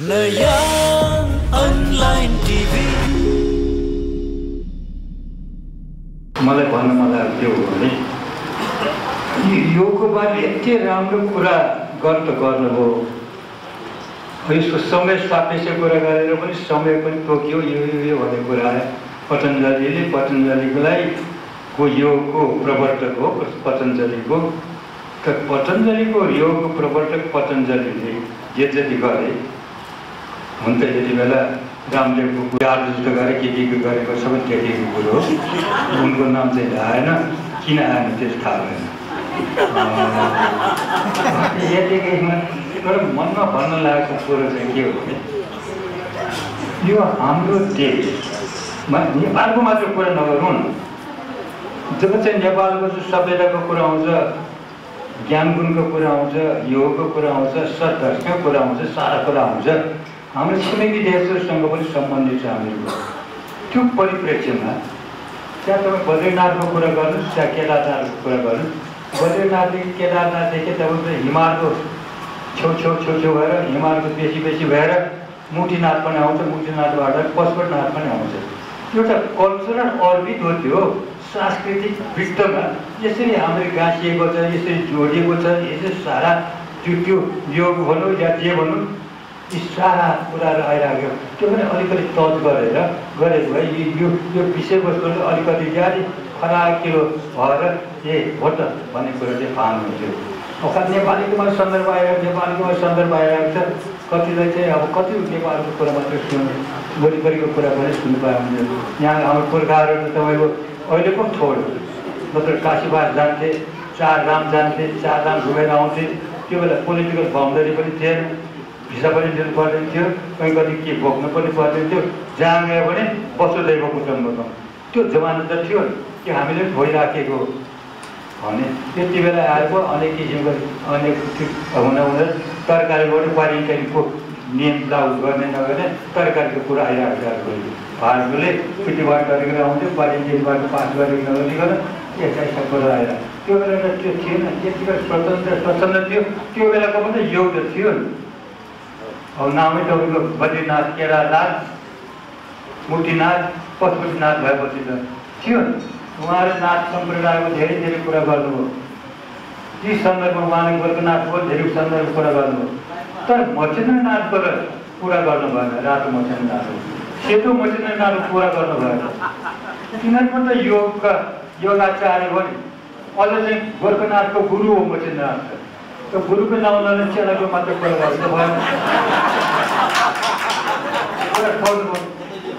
Online TV मलाई भन्न लाग्यो के हो भने योगको बारे यति राम्रो कुरा गर्नु त गर्नुभयो। यसको समय सापेक्ष कुरा गरेर पनि समय पनि तोकियो यो यो यो भन्ने कुरा आयो। पतञ्जलिले पतञ्जलिकोलाई को योगको प्रवर्तक हो? पतञ्जलिको। त पतञ्जलिको योगको प्रवर्तक पतञ्जलिले जे जति गरे हुन त यति बेला रामदेवको कुरा जस्तो गरे के के गरेको सबै देखेको कुरो हो। उनको नाम चाहिँ आएन किन आएन त्यस थाहा भएन। तर मनमा भन्न लागेको कुरो चाहिँ के हो भने यो हाम्रो देशमा नेपालको मात्र कुरा नगरौँ जब चाहिँ नेपालको सभ्यताको कुरा आउँछ ज्ञान गुणको कुरा आउँछ योगको कुरा आउँछ सदर्शको कुरा आउँछ सारा कुरा आउँछ हाम्रो छिमेकी देशहरूसँग पनि सम्बन्धित छ हामीहरूको त्यो परिप्रेक्ष्यमा त्यहाँ तपाईँ बद्रीनाथको कुरा गर्नुहोस् त्यहाँ केदारनाथको कुरा गर्नुहोस्। बद्रीनाथदेखि केदारनाथदेखि तपाईँ हिमालको छेउ छेउ छेउ छेउ भएर हिमालको बेसी बेसी भएर मुठीनाथ पनि आउँछ मुठीनाथबाट पशुपतनाथ पनि आउँछ। एउटा कल्चरल अर्बिट हो त्यो सांस्कृतिक वृत्तमा यसरी हाम्रो गाँसिएको छ यसरी जोडिएको छ यसरी सारा त्यो त्यो योग भनौँ या जे भनौँ यी सारा कुराहरू आइरहेको त्यो पनि अलिकति टच गरेर गरेको भए यो यो विषयवस्तुले अलिकति ज्यादै फराकिलो भएर ए हो त भन्ने कुरो चाहिँ पाउनुहुन्थ्यो। अब नेपालीकोमा सन्दर्भ आइरहेको नेपालीकोमा सन्दर्भ आइरहेको छ। कतिलाई चाहिँ अब कति नेपालको कुरा मात्रै सुन्नु वरिपरिको कुरा पनि सुन्नु पायो भने यहाँ हाम्रो पुर्खाहरू तपाईँको अहिले पनि छोड्यो नत्र काशीबार जान्थे चार धाम जान्थे चार धाम घुमेर आउँथे। त्यो बेला पोलिटिकल बााउन्डरी पनि थिएन। भिसा पनि लिनु पर्दैन थियो कहीँ कति के भोग्नु पनि पर्दैन थियो जहाँ गयो भने वसुदैव कुटुम्बकम त्यो जमाना त थियो कि हामीले पनि भइराखेको भने त्यति बेला आएको अनेक किसिमको अनेक हुँदा हुँदा तरकारीबाट क्वारेन्टाइनको नियम लागु गर्ने नगर्ने तरकारीको कुरा आइरहेको छ भारतले पिटीबाट गरेर आउँथ्यो क्वारेन्टाइनबाट पास गरेको नगरिकन यस्ता यस्ता कुरा आएर त्यो बेला त त्यो थिएन त्यति बेला स्वतन्त्र स्वतन्त्र थियो। त्यो बेलाको पनि योग त थियो नि। अब नामै तपाईँको बद्रीनाथ केदारनाथ मुक्तिनाथ पशुपतिनाथ भएपछि त थियो उहाँले नाथ सम्प्रदायको धेरै धेरै कुरा गर्नुभयो ती सन्दर्भमा उहाँले गोर्खनाथको धेरै सन्दर्भ कुरा गर्नुभयो तर मचेन्द्रनाथबाट कुरा गर्नु भएन रातो मचेन्द्रनाथ सेतो मचेन्द्रनाथको कुरा गर्नु भएन तिनीहरू पनि त योगका योगाचार्य हो नि अझ चाहिँ गोर्खनाथको गुरु हो मचेन्द्रनाथ त्यो गुरुको नाउँ नले चेलाको मात्र कुरा भएन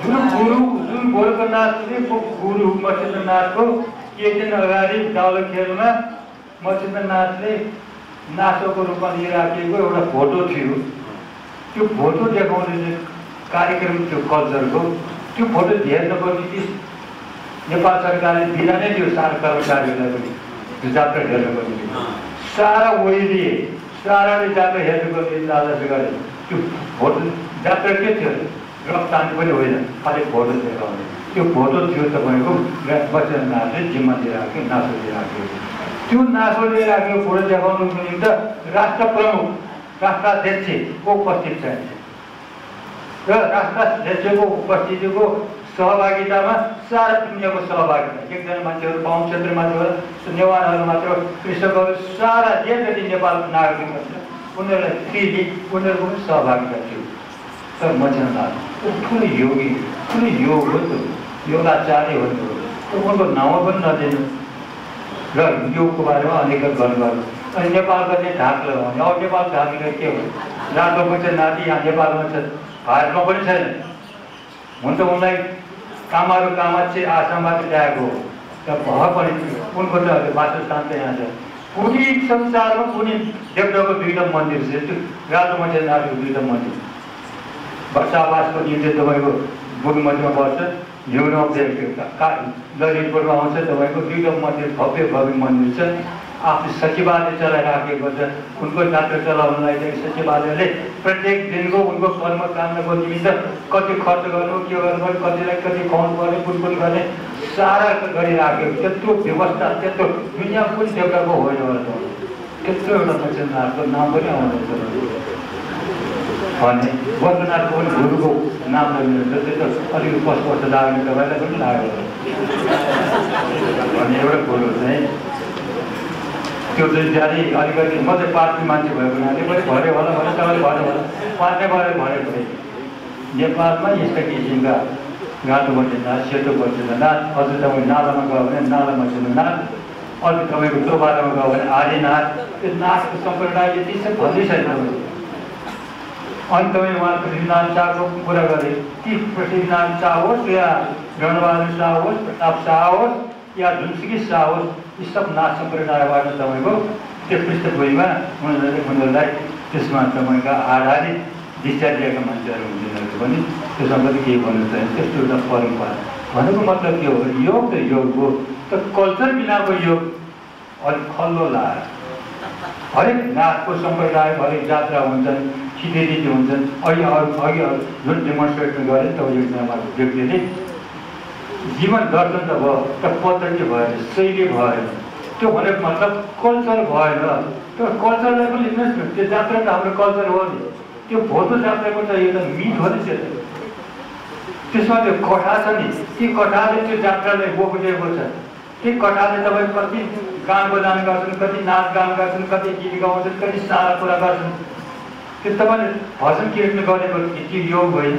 जुन गुरु जुन गोर्खनाथले गुरु मचेन्द्रनाथको केही दिन अगाडि दाउलो खेलमा मचेन्द्रनाथले नाचोको रूपमा लिइराखेको एउटा फोटो थियो त्यो फोटो देखाउने कार्यक्रम थियो कल्चरको त्यो फोटो हेर्नुपर्ने कि नेपाल सरकारले बिना नै त्यो सारा कर्मचारीहरूलाई पनि जात्रा हेर्नको निम्ति सारा ओइली साराले जात्रा हेर्नुको निम्ति आदर्श गरे त्यो फोटो जात्रा के थियो रक्तानी पनि होइन खालि फोटो देखाउने त्यो फोटो थियो तपाईँको बच्चननाथले जिम्मा दिइराख्यो नासो दिइराख्यो त्यो नासो लिइराखेको फोटो देखाउनुको निम्ति राष्ट्र प्रमुख राष्ट्राध्यक्षको उपस्थित चाहिन्छ र राष्ट्राध्यक्षको उपस्थितिको सहभागितामा सारा दुनियाँको सहभागिता एकजना मान्छेहरू बाहुन क्षेत्र मात्र नेवारहरू मात्र कृषकहरू सारा जे जति नेपालको नागरिकहरू छ उनीहरूलाई फ्रिली उनीहरूको पनि सहभागिता थियो। तर मचेन्द्रनाथ ठुलो योगी ठुलो योग हो त्यो? योगाचार्य हो त्यो। उनको नाउँ पनि नदिनु। र योगको बारेमा अनेक गर्नुभयो। अनि नेपालको चाहिँ ढाक लगाउने अब नेपालको ढाकीलाई के हो? रातो चाहिँ नाति यहाँ नेपालमा छ। भारतमा पनि छैन। हुन त उनलाई कामाहरू कामाक्षी आश्रमबाट ल्याएको र भए पनि उनको त वासस्थान त यहाँ छ। कुनै संसारमा कुनै देवताको दुईवटा मन्दिर छ। त्यो रातो मन्दिर दुईवटा मन्दिर। वर्षावासको निम्ति तपाईँको बुढमतीमा बस्छ। हिउँदमा का ललितपुरमा आउँछ। तपाईँको दुईवटा मन्दिर भव्य भव्य मन्दिर छ। आफ्नो सचिवालय चलाइराखेको छ उनको जात्रा चलाउनलाई चाहिँ सचिवालयले प्रत्येक दिनको उनको कर्म कामको निमित्त कति खर्च गर्नु के गर्नु कतिलाई कति खुवाउनु पर्ने कुन कुन गर्ने सारा गरिराखेको त्यत्रो व्यवस्था त्यत्रो दुनियाँ कुन देवताको होइन त्यत्रो एउटा मचेन्द्रनाथको नाम पनि आउँदैछ भने बद्रीनाथको पनि गुरुको नाम लिनुहुन्छ त्यो त अलिकति कस्तो लाग्ने तपाईँलाई पनि लाग्यो भने एउटा कुरो चाहिँ त्यो चाहिँ जाने अलिकति म चाहिँ पार्टी मान्छे भएको हुनाले पनि भन्यो होला भने तपाईँले भन्यो होला। पार्ने गरेर भनेको थिएँ नेपालमा यस्ता किसिमका गाँटो बसेन सेतो बसेन नाच अझ तपाईँ नालामा गयो भने नालामा सुन्नु नाच अझ तपाईँको चौबाटामा गयो भने आर्य नाच त्यो नाचको सम्प्रदाय यति चाहिँ भन्दै छैन तपाईँको अनि तपाईँ उहाँ पृथ्वीनारायण शाहको कुरा गरे ती पृथ्वीनारायण शाह होस् या रणबहादुर शाह होस् प्रताप शाह होस् या जुनसुकी शाह होस् यी सब नाच सम्प्रदायबाट तपाईँको त्यो पृष्ठभूमिमा उनीहरूले उनीहरूलाई त्यसमा तपाईँका आधारित दीक्षा दिएका मान्छेहरू हुन्छन् पनि त्यसमा पनि केही भन्नु छैन त्यस्तो एउटा परम्परा भनेको मतलब के हो योग त योग हो त कल्चर बिनाको योग अलिक खल्लो लाएर हरेक नाचको सम्प्रदाय हरेक जात्रा हुन्छन् खिचेदिती हुन्छन् अहिले अरू अघि जुन डेमोन्स्ट्रेसन गरे त एकजना व्यक्तिले जीवन दर्शन त भयो त पद्धति भएन शैली भएन त्यो भनेको मतलब कल्चर भएन त्यो कल्चरलाई पनि लिनुहोस् न त्यो जात्रा त हाम्रो कल्चर हो नि त्यो भोटो जात्राको त एउटा मिट हो नि त्यो त्यसमा त्यो कथा छ नि ती कथाले त्यो जात्रालाई बोकेको छ ती कथाले तपाईँ कति गान बजान गर्छन् कति नाच गान गर्छन् कति गीत गाउँछन् कति सारा कुरा गर्छन् त्यो तपाईँले भजन कीर्तन गरेको त्यो योग होइन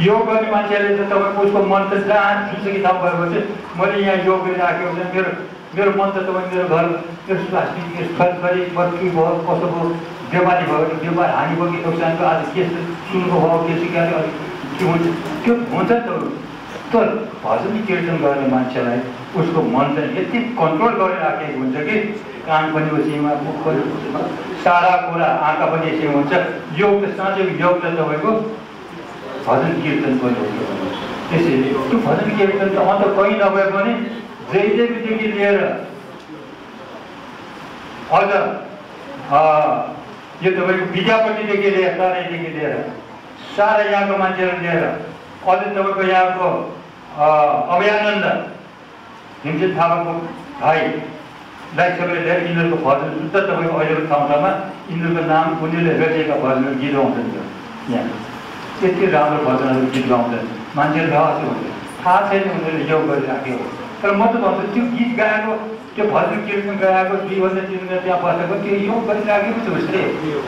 योग गर्ने मान्छेहरूले त तपाईँको उसको मन त जहाँ ठाउँ गएको चाहिँ मैले यहाँ योग गरिराखेको छ मेरो मेरो मन त तपाईँ मेरो घर मेरो स्वास्थ्य छोरी बत्ती भयो कसो भयो बिमारी भयो भने बिमार हानि भयो कि नोक्सानको आज के सुनको भयो के सिकाले अलिक के हुन्छ? त्यो हुन्छ नि त तर भजन कीर्तन गर्ने मान्छेलाई उसको मन चाहिँ यति कन्ट्रोल गरिराखेको हुन्छ कि कान पनि उसीमा मुख पनि उसीमा सारा कुरा आँखा पनि यसै हुन्छ। योग त साँच्चै योग त तपाईँको भजन कीर्तन पनि हो त्यसैले त्यो भजन कीर्तन त अन्त कहीँ नभए पनि जयदेवीदेखि लिएर अझ यो तपाईँको विद्यापतिदेखि लिएर तराईदेखि लिएर सारा यहाँको मान्छेहरू लिएर अझ तपाईँको यहाँको अभयानन्द हिमसेन थापाको भाइलाई सबैले लिएर यिनीहरूको भजन शुद्ध तपाईँको अहिलेको ठाउँ ठाउँमा यिनीहरूको नाम उनीहरूले रचेका भजनहरू गीत गाउँछन्। यहाँ। त्यति राम्रो भजनहरू गीत गाउँछन् मान्छेहरू रहस्य हुन्छ थाहा छैन उनीहरूले योग गरिराखेको तर म त भन्छु त्यो गीत गाएको त्यो भजन कीर्तन घन्टा तिन घन्टा त्यहाँ बसेको त्यो योग गरिराखेको छ उसले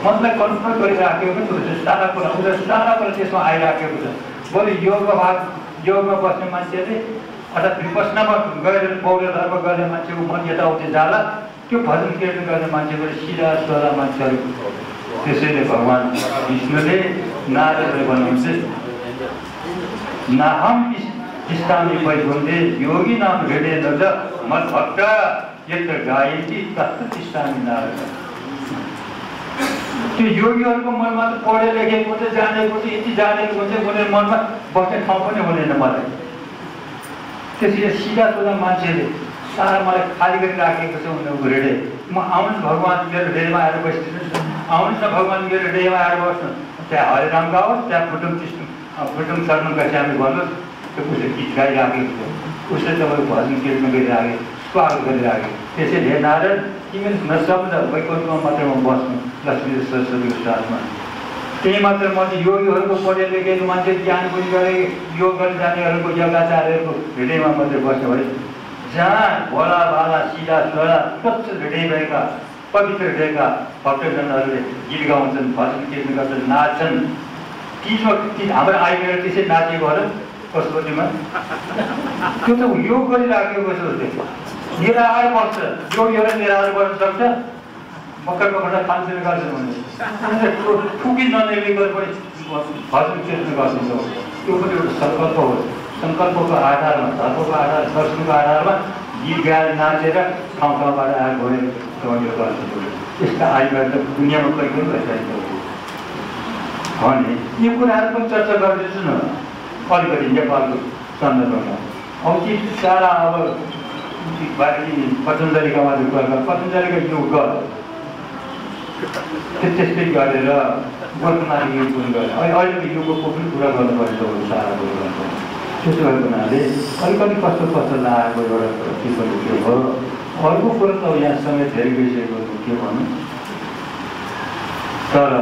मनलाई कन्ट्रोल गरिराखेको छ उसले सारा कुरा उसले सारा कुरा त्यसमा आइराखेको छ बरु योगमा भाग योगमा बस्ने मान्छेले अर्थात् विपसनामा गएर पौड धर्म गर्ने मान्छेको मन यताउति जाला। त्यो भजन कीर्तन गर्ने मान्छेको सिधा सोधा मान्छेहरू। त्यसैले भगवान् विष्णुले नारदले भन्नुहुन्छ नाहम स्थानी वैकुण्ठे योगी नाम भेटे नज मद्भक्त यत्र गायन्ती तत्र तिष्ठामी नारद त्यो योगीहरूको मनमा त पढे लेखेको हुन्छ जानेको चाहिँ यति जानेको हुन्छ उनीहरू मनमा बस्ने ठाउँ पनि हुँदैन मलाई त्यसरी सिधा सुधा मान्छेले सारा मलाई खाली गरिराखेको छ उनीहरूको हृदय म आउनुहोस् भगवान् मेरो हृदयमा आएर बसिदिनुहोस् आउनुहोस् न भगवान् मेरो हृदयमा आएर बस्नु त्यहाँ हरिराम गाओस् त्यहाँ फुटुङ चिस्टुङ फुटुङ सर्नुका हामी भन्नुहोस्। त्यो उसले गीत गाइराखेको छ। उसले तपाईँको भजन कीर्तन गरिराखे स्वागत गरिराखे त्यसैले हे नारायण तिमी नशब्द वैकुण्ठमा म बस्नु लक्ष्मी सरस्वतीको साथमा त्यही मात्र म चाहिँ योगीहरूको पढे लेखेको मान्छे ज्ञान पनि गरे। योग गर्न जानेहरूको योगाचार्यहरूको हृदयमा मात्रै बस्यो भने जहाँ भोला भाला सिधा सोला स्वच्छ हृदय भएका पवित्र हृदयका भक्तजनहरूले गीत गाउँछन् भजन कीर्तन गर्छन् नाच्छन् तिजमा ती हाम्रो आइगएर त्यसै नाचेको होला पशुपतिमा त्यो त योग गरिराखेको उसले निराहार बस्छ योगीहरू निराहार गर्न सक्छ मकर पकाएर खानपिन गर्छन् भने ठुकी ननेलेको पनि भजन कीर्तन गर्छन् त्यो पनि एउटा सङ्कल्प हो सङ्कल्पको आधारमा धर्मको आधार दर्शनको आधारमा गीत गाएर नाचेर ठाउँ ठाउँबाट आएर गएर तपाईँले गर्छन् यस्ता त दुनियाँमा कहीँ पनि भइसकेको भने यी कुराहरू पनि चर्चा गर्दैछु न अलिकति नेपालको सन्दर्भमा। अब ती सारा अब पतञ्जलिका मात्रै कुरा पतञ्जलिका योग त्यस्तै गरेर गोर्खामाथि योग पनि गरेर अहिले अहिलेको युगको पनि कुरा गर्नुपर्छ सारा कुरो गर्छ त्यसो भएको हुनाले अलिकति कस्तो कस्तो लागेको एउटा टिप्पणी के हो अर्को कुरो त यहाँ समय धेरै गइसकेको के भनौँ तर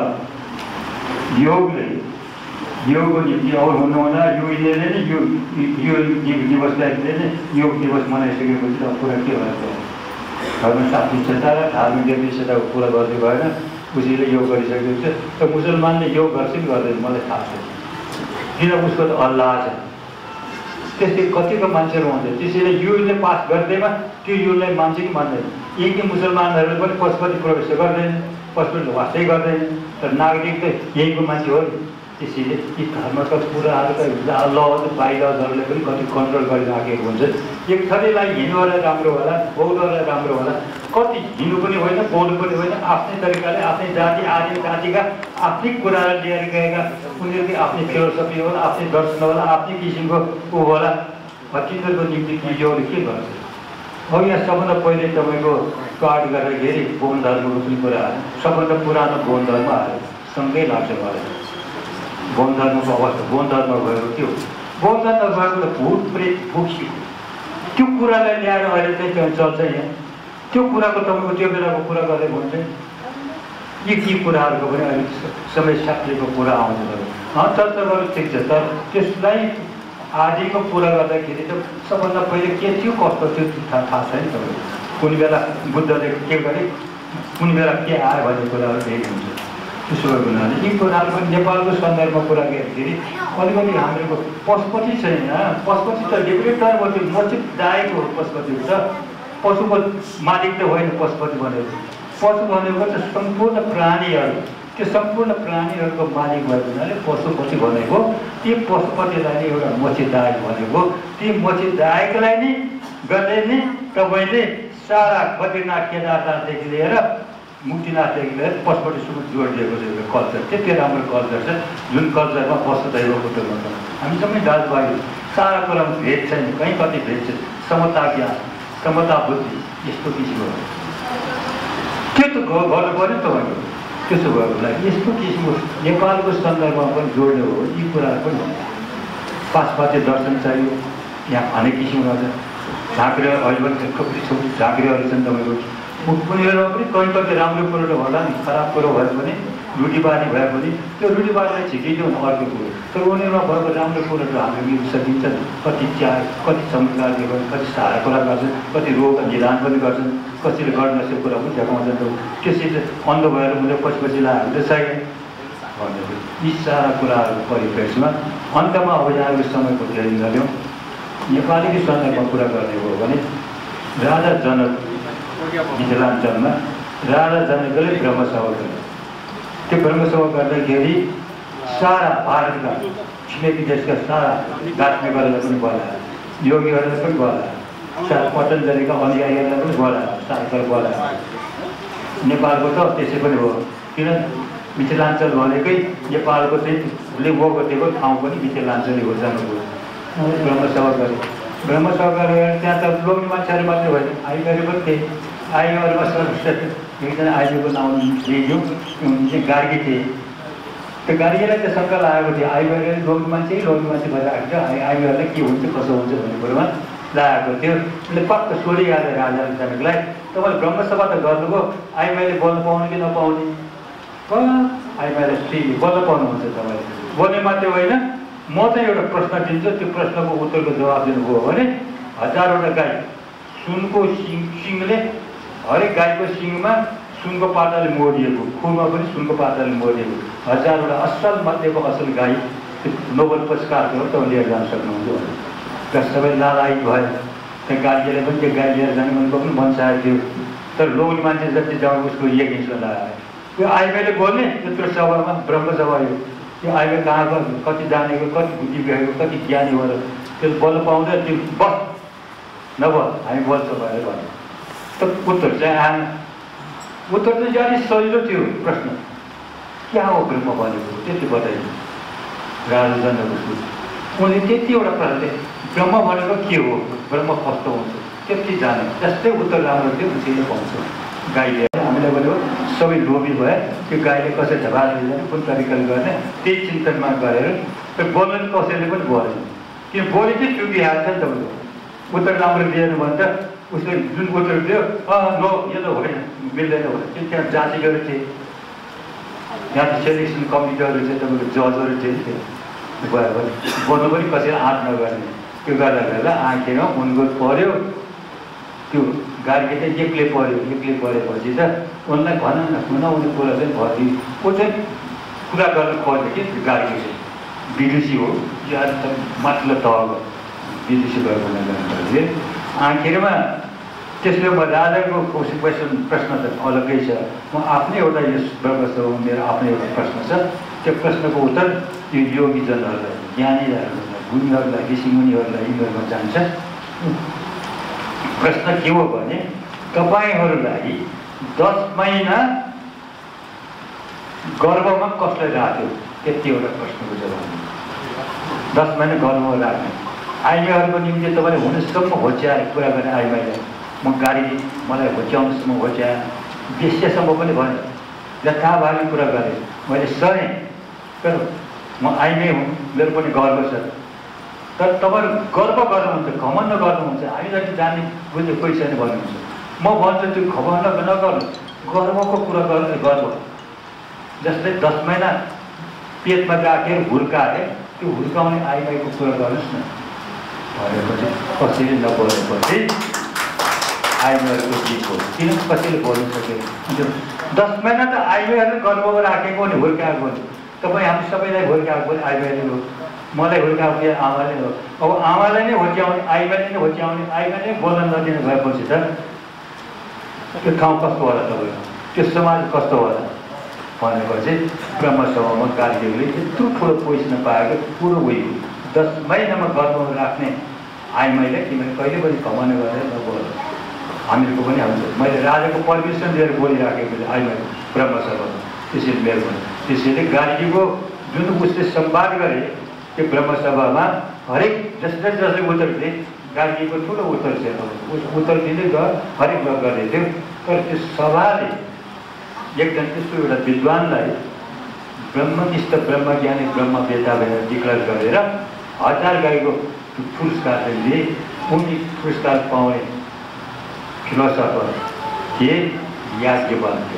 योगले योगको निम्ति अब हुनुहुँदा योगले नै यो यो दिवसलाई नै योग दिवस मनाइसकेपछि अब कुरा के भयो धर्म सात्विकता र धार्मिक निर्दिष्टताको कुरा गर्दै भएन उसले योग गरिसकेको छ त मुसलमानले योग गर्छ कि गर्दैन? मलाई थाहा छैन। किन उसको त अल्लाह छ? त्यस्तै कतिको मान्छेहरू हुन्छ त्यसैले युले पास गर्दैमा त्यो युलाई मान्छ कि मान्दैन कि मुसलमानहरूले पनि पशुपति प्रवेश गर्दैन पशुपति वास्तै गर्दैन। तर नागरिक त यहीँको मान्छे हो नि। त्यसैले यी धर्मका कुराहरू त ल बाहिरहरूले पनि कति कन्ट्रोल गरिराखेको हुन्छ। एक थरीलाई हिन्दूहरूलाई राम्रो होला बौद्धहरूलाई राम्रो होला। कति हिन्दू पनि होइन बौद्ध पनि होइन। आफ्नै तरिकाले आफ्नै जाति आदि जातिका आफ्नै कुराहरू लिएर गएका उनीहरूकै आफ्नै फिलोसफी होला आफ्नै दर्शन होला आफ्नै किसिमको ऊ होला तिनीहरूको निम्ति चिजहरू के गर्छ अब यहाँ सबभन्दा पहिले तपाईँको कार्ड गर्दाखेरि बौद्ध धर्मको पनि कुरा आयो सबभन्दा पुरानो बौद्ध धर्म आयो सँगै लाग्छ मलाई बौद्ध धर्मको अवस्था बौद्ध धर्म भएको के हो। बौद्ध धर्म भएको त भूत प्रेत भुक्सी त्यो कुरालाई ल्याएर अहिले चाहिँ त्यहाँ चल्छ यहाँ त्यो कुराको तपाईँको त्यो बेलाको कुरा गर्दै हुन्छ यी यी कुराहरूको पनि अहिले समय साक्लेको कुरा आउँछ तपाईँ चर्चा गर्नु ठिक छ। तर त्यसलाई आदिको कुरा गर्दाखेरि त सबभन्दा पहिले के थियो कस्तो थियो थाहा छैन तपाईँको कुन बेला बुद्धले के गरे कुन बेला के आयो भन्ने कुराहरू धेरै हुन्छ। त्यसो भएको हुनाले यी कुराहरू पनि नेपालको सन्दर्भमा कुरा गर्दाखेरि अलिकति हाम्रो पशुपति छैन। पशुपति त डेपुटेटर भयो म चाहिँ दाएको हो पशुपति त। पशुको मालिक त होइन पशुपति भनेको। पशु भनेको त सम्पूर्ण प्राणीहरू त्यो सम्पूर्ण प्राणीहरूको मालिक भएको हुनाले पशुपति भनेको ती पशुपतिलाई नै एउटा मछिदायक भनेको ती मछिदायकलाई नै गर्दै नै तपाईँले सारा बद्रीनाथ केदारनाथदेखि लिएर मुक्तिनाथदेखि लिएर पशुपतिसम्म जोडिदिएको छ एउटा कल्चर। त्यति राम्रो कल्चर छ जुन कल्चरमा वसुदैव कुटुम्ब हामी सबै दाजुभाइ सारा कुरामा भेद छैन कहीँ कति भेद छ समता ज्ञान समता बुद्धि यस्तो किसिमको। त्यो त गर्नु पऱ्यो तपाईँको त्यसो भएको लागि। यस्तो किसिमको नेपालको सन्दर्भमा पनि जोड्ने हो यी कुराहरू पनि पासपाते दर्शन चाहियो यहाँ अनेक किसिमको छ झाँक्रे अहिले पनि झाँक्रेहरू छन् तपाईँको उनीहरूमा पनि कहीँ कति राम्रो कुरो होला नि। खराब कुरो भयो भने रुटीबारी भए पनि त्यो रुटीबारीलाई भने अर्को कुरो। तर उनीहरूमा भएको राम्रो कुरो त हामीले मिल्न सकिन्छ कति चिया कति चमत्कार कति सहारा कुरा गर्छन् कति रोग निदान पनि गर्छन्। कसैले गर्न नसकेको कुरा पनि देखाउँछन् त। त्यसरी अन्ध भएर उसले पछि पछि लाएर हामीले चाहियो भन्दाखेरि यी सारा कुराहरूको परिप्रेक्षमा अन्तमा अब यहाँको समयको धेरै गऱ्यौँ नेपालीको सन्दर्भमा कुरा गर्ने हो भने राजा जनक मिथिलाञ्चलमा राजा जनकले ब्रह्मसभा गरे त्यो ब्रह्मसभा गर्दाखेरि सारा भारतका छिमेकी देशका सारा दार्शनिकहरूलाई पनि बोलायो। योगीहरूलाई पनि बोलायो। सारा पतञ्जलीका अनुयायीहरूलाई पनि बोलायो सारकर बोलायो नेपालको त त्यसै पनि हो। किन? मिथिलाञ्चल भनेकै नेपालको चाहिँ ओगटेको ठाउँ पनि मिथिलाञ्चलै हो जनकपुर ब्रह्मसभा गरे ब्रह्मसभा गरेर त्यहाँ त लोग्ने मान्छेहरू मात्रै होइन आइगरे पनि थिए। आइगरमा सर्वश्रेष्ठ एकजना नाउँ लिइदिउँ चाहिँ गार्गी थिए। त्यो गार्गीलाई त शङ्का लागेको थियो। आइगरले लोग्ने मान्छे लोग्ने मान्छे भएर आएको थियो। आइ आइगरलाई के हुन्छ कसो हुन्छ भन्ने कुरोमा लागेको थियो। उसले पक्क सोधिहाल्यो राजा जनकलाई तपाईँले ब्रह्मसभा त गर्नुभयो आइमाईले बोल्नु पाउने कि नपाउने? आइमाईले फ्री बोल्न पाउनुहुन्छ तपाईँले। बोल्ने मात्रै होइन म चाहिँ एउटा प्रश्न दिन्छु त्यो प्रश्नको उत्तरको जवाब दिनुभयो भने हजारवटा गाई सुनको सिङ सिङले हरेक गाईको सिङमा सुनको पाताले मोडिएको खुरमा पनि सुनको पाताले मोडिएको हजारवटा असल मध्येको असल गाई नोबल पुरस्कारको तपाईँ लिएर जान सक्नुहुन्छ र सबै लालायित भयो त्यहाँ गाडीले पनि त्यो गाडी लिएर जाने भनेको पनि मन चाहेको थियो तर लोग्ने मान्छे जति जाउँ उसको एक लगायो त्यो आइमाईले बोल्ने त्यत्रो सभामा ब्रह्म सभा यो। त्यो आइमाई कहाँ कति जानेको कति बुद्धि गएको कति ज्ञानी भएर त्यो बोल्न पाउँदैन त्यो बस। नबोल हामी बोल्छौँ भनेर भन्यो त उत्तर चाहिँ आएन। उत्तर चाहिँ जाने सजिलो थियो प्रश्न। क्या हो ब्रह्म भनेको? त्यति बताइदिनु। राजा जनकको उनले त्यतिवटा प्रश्न ब्रह्म भनेको के हो ब्रह्म कस्तो हुन्छ त्यति जाने जस्तै उत्तर राम्रो थियो उसैले पाउँछ गाईले हामीले भन्यो सबै लोभी भए त्यो गाईले कसै झबाल दिँदैन कुन तरिकाले गर्ने त्यही चिन्तनमा गरेर त्यो बोल्नु कसैले पनि बोलेन किन बोली चाहिँ चुकिहाल्छ नि तपाईँको उत्तर राम्रो दिएन भने त उसले जुन उत्तर दियो अँ नो यो त होइन मिल्दैन होइन त्यो त्यहाँ जाँची गरेर थिएँ यहाँ त सेलेक्सन कमिटीहरू चाहिँ तपाईँको जजहरू थियो त्यो भयो भने बोल्नु पनि कसैले आँट नगर्ने त्यो गर्दा गर्दा आँखेमा उनको पऱ्यो त्यो गाडी चाहिँ एक्लै पऱ्यो एक्लै परेपछि त उनलाई भन न हुन कुरा चाहिँ भर्ती ऊ चाहिँ कुरा गर्न खोज्यो कि चाहिँ? विदुषी हो। या माथिल्लो तहको विदुषी भएको हुनाले आखिरमा त्यसले म राजाको क्वेसन प्रश्न त अलग्गै छ। म आफ्नै एउटा यस व्यवस्थामा मेरो आफ्नै एउटा प्रश्न छ। त्यो प्रश्नको उत्तर यो योगीजनहरूलाई ज्ञानीहरूलाई गुणीहरूलाई ऋषिमुनिहरूलाई यिनीहरूमा जान्छ प्रश्न के हो भने तपाईँहरूलाई दस महिना गर्वमा कसलाई राख्यो त्यति एउटा प्रश्नको जवाब दस महिना गर्वमा राख्ने आइमाईहरूको निम्ति तपाईँले हुनसम्म होच्याएर कुरा गर्ने आइमाईलाई म गाडी मलाई होच्याउनुसम्म होच्याएन देश्यसम्म पनि भने यथाभावी कुरा गरेँ मैले सहेँ तर म आइमाई हुँ मेरो पनि गर्व छ तर तपाईँहरू गर्व गर्नुहुन्छ घमण्ड गर्नुहुन्छ हामीलाई जान्ने बुझ्ने कोही छैन भन्नुहुन्छ। म भन्छु त्यो घमण्ड नगर्नु गर्वको कुरा गर्ने गर्व जस्तै दस महिना पेटमा राखेर हुर्काए त्यो हुर्काउने आइमाईको कुरा गर्नुहोस् न। भनेपछि कसैले नबोलेपछि आइमाईहरूको गीत हो किन कसैले बोल्नु अन्त दस महिना त आइमाईहरूले गर्वमा राखेको नि हुर्काएको नि तपाईँ हामी सबैलाई हुर्काएको पनि आइमाईले मलाई हुर्काएको कि आमाले हो। अब आमालाई नै होच्याउने आइमाईले नै होच्याउने आइमाईले नै बोल्न नदिनु भएपछि त त्यो ठाउँ कस्तो होला तपाईँको त्यो समाज कस्तो होला? भनेपछि ब्रह्मसभामा कार्यले यत्रो ठुलो पोजिसन पाएको पुरो उयो दस महिनामा गर्नु राख्ने आइमाईलाई तिमीले कहिले पनि घमन गरेर नबोल हामीहरूको पनि आउँछ मैले राजाको पर्मिसन लिएर बोलिराखेको थिएँ आइमाई ब्रह्मसभामा। त्यसरी मेरो त्यसैले गार्गीको जुन उसले सम्वाद गरे त्यो ब्रह्मसभामा हरेक जसले जसले उत्तर दिए गार्गीको ठुलो उत्तर थियो उत्तर दिँदै गयो हरेक गर्दै थियो। तर त्यो सभाले एकजना त्यस्तो एउटा विद्वानलाई ब्रह्मनिष्ठ ब्रह्मज्ञानी ब्रह्मवेता भनेर डिक्लेयर गरेर हजार गाईको पुरस्कार दिए। उनी पुरस्कार पाउने फिलोसफर थिए याज्ञवल्क्य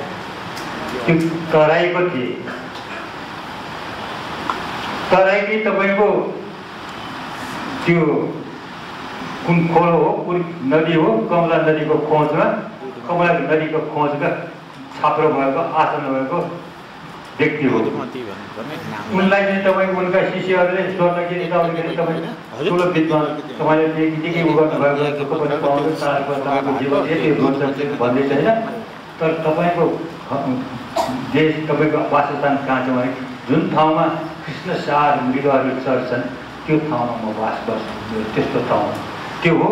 त्यो तराईको थिए। तराईकै तपाईँको त्यो कुन खोलो हो? कुन नदी हो? कमला नदीको खोजमा कमला नदीको खोजका छाप्रो भएको आसन भएको व्यक्ति हो। उनलाई चाहिँ तपाईँको उनका शिष्यहरूले दाउगिरी तपाईँ ठुलो विद्वान तपाईँले निकै उ गर्नुभएको तपाईँको जीवन यति भन्दै छैन तर तपाईँको देश तपाईँको वासस्थान कहाँ छ भने जुन ठाउँमा कृष्ण सार मृगहरू चढ्छन् त्यो ठाउँमा म बास गर्छु। त्यस्तो ठाउँ त्यो हो।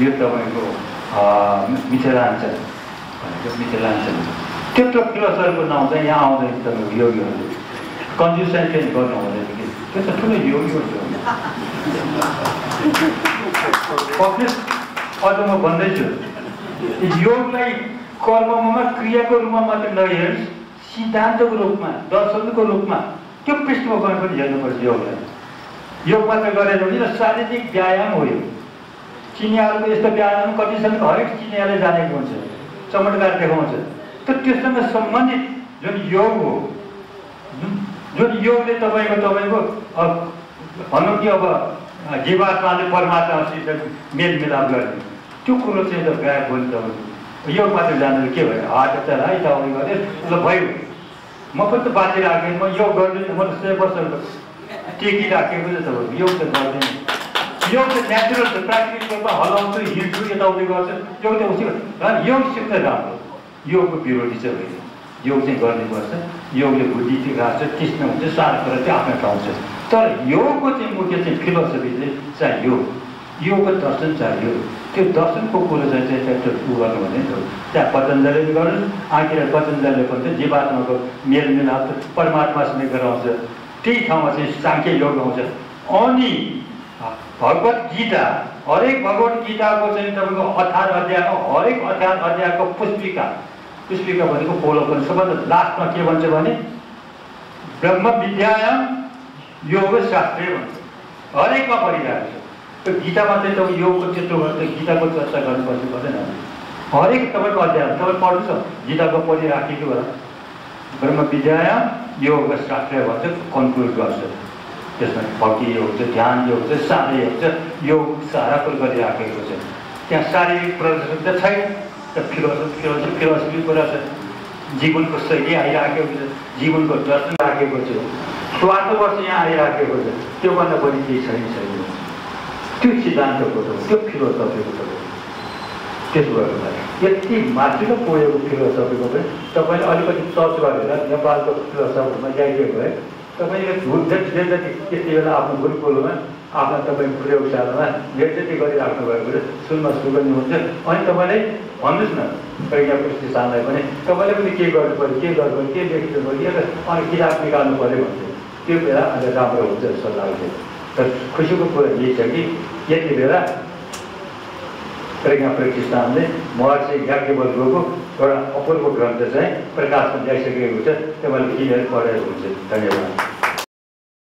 यो तपाईँको मिथिलाञ्चल भनेको मिथिलाञ्चल त्यत्रो फिलोसफरको नाउँ चाहिँ यहाँ आउँदैन तपाईँको योगीहरूले। कन्जुसन चाहिँ गर्नु हुँदैन कि? त्यो त ठुलो योगी हुन्छ अझ म भन्दैछु योगलाई कर्ममा क्रियाको रूपमा मात्रै नहेर्नुहोस् सिद्धान्तको रूपमा दर्शनको रूपमा त्यो पृष्ठमा गएर पनि हेर्नुपर्छ योगलाई योग मात्र गरेर हुँदैन शारीरिक व्यायाम हो यो। चिनियाहरूको यस्तो व्यायाम कतिसम्म हरेक चिनियाले जानेको हुन्छ चमत्कार देखाउँछ। त त्योसँग सम्बन्धित जुन योग हो जुन योगले तपाईँको तपाईँको भनौँ कि अब जीवात्माले परमात्मासित मेलमिलाप गर्ने। त्यो कुरो चाहिँ त गायब हो नि तपाईँको योग मात्र जानेर के भयो? हात चला है यताउति गरेँ ल भयो। म पनि त बाँचिराखेँ म योग गर्दिनँ म त सय वर्ष टेकिराखेको छ तपाईँको योग त गर्दैन। योग त नेचुरल छ प्राकृतिक रूपमा हलाउँछु हिँड्छु यताउति गर्छ योग त उसी योग सिक्न राम्रो योगको विरोधी चाहिँ होइन। योग चाहिँ गर्नुपर्छ योगले बुद्धि राख्छ कृष्ण हुन्छ सार कुरा चाहिँ आफ्नो ठाउँ छ। तर योगको चाहिँ मुख्य चाहिँ फिलोसफी चाहिँ चाहियो। योगको दर्शन चाहियो। त्यो दर्शनको कुरो चाहिँ चाहिँ उ गर्नु भने त्यहाँ पतञ्जलिले गर्नु आखिर पतञ्जलिले पनि जीवात्माको मेलमिलाप परमात्मासँग गराउँछ त्यही ठाउँमा चाहिँ साङ्ख्य योग आउँछ। अनि भगवत गीता हरेक भगवत गीताको चाहिँ तपाईँको अठार अध्यायको हरेक अठार अध्यायको पुस्पिका पुस्पिका भनेको पोलो पनि सबभन्दा लास्टमा के भन्छ भने ब्रह्म विद्यायाम योग शास्त्रै भन्छ। हरेकमा परिरहेको छ। त्यो गीतामा चाहिँ तपाईँ योगको त्यत्रो गर्छ गीताको चर्चा गर्नुपर्छ पर्दैन हरेक तपाईँको अध्याय तपाईँ पढ्नुहोस् गीताको पढिराखेको होला ब्रह्म विद्यायाम योग शास्त्र भन्छ कन्क्लुड गर्छ। त्यसमा भक्ति योग छ ध्यान योग छ साधे योग छ योग सारा गरिराखेको छ। त्यहाँ शारीरिक प्रदर्शन त छैन त फिलोसफी फिलोसफी फिलोसफी कुरा छ। जीवनको शैली आइराखेको छ जीवनको दर्शन राखेको छ। स्वार्थ वर्ष यहाँ आइराखेको छ। त्योभन्दा बढी केही छैन छैन। त्यो सिद्धान्तको हो त्यो फिलोसफीको हो त्यसो गर्नुपर्छ यति माथिल्लो पुगेको फिलोसफीको पनि तपाईँले अलिकति सर्च गरेर नेपालको फिलोसफीमा ल्याइदिएको भए तपाईँले झुट जे जति त्यति बेला आफ्नो गुरुकुलमा आफ्नो तपाईँ प्रयोगशालामा जे जति गरिराख्नु भएको छ सुन्न सुरु गर्नुहुन्छ अनि तपाईँले भन्नुहोस् न प्रज्ञा प्रतिष्ठानलाई पनि तपाईँले पनि के गर्नु पऱ्यो के गर्नु पऱ्यो के लेख्नु पऱ्यो अनि किताब निकाल्नु पऱ्यो भन्थ्यो त्यो बेला अझ राम्रो हुन्छ जस्तो लाग्थ्यो तर खुसीको कुरा यही छ कि यति बेला प्रज्ञा प्रतिष्ठानले महर्षि याज्ञवल्क्यको एउटा अपूर्व ग्रन्थ चाहिँ प्रकाशमा ल्याइसकेको छ तपाईँले किनेर पढेर हुन्छ धन्यवाद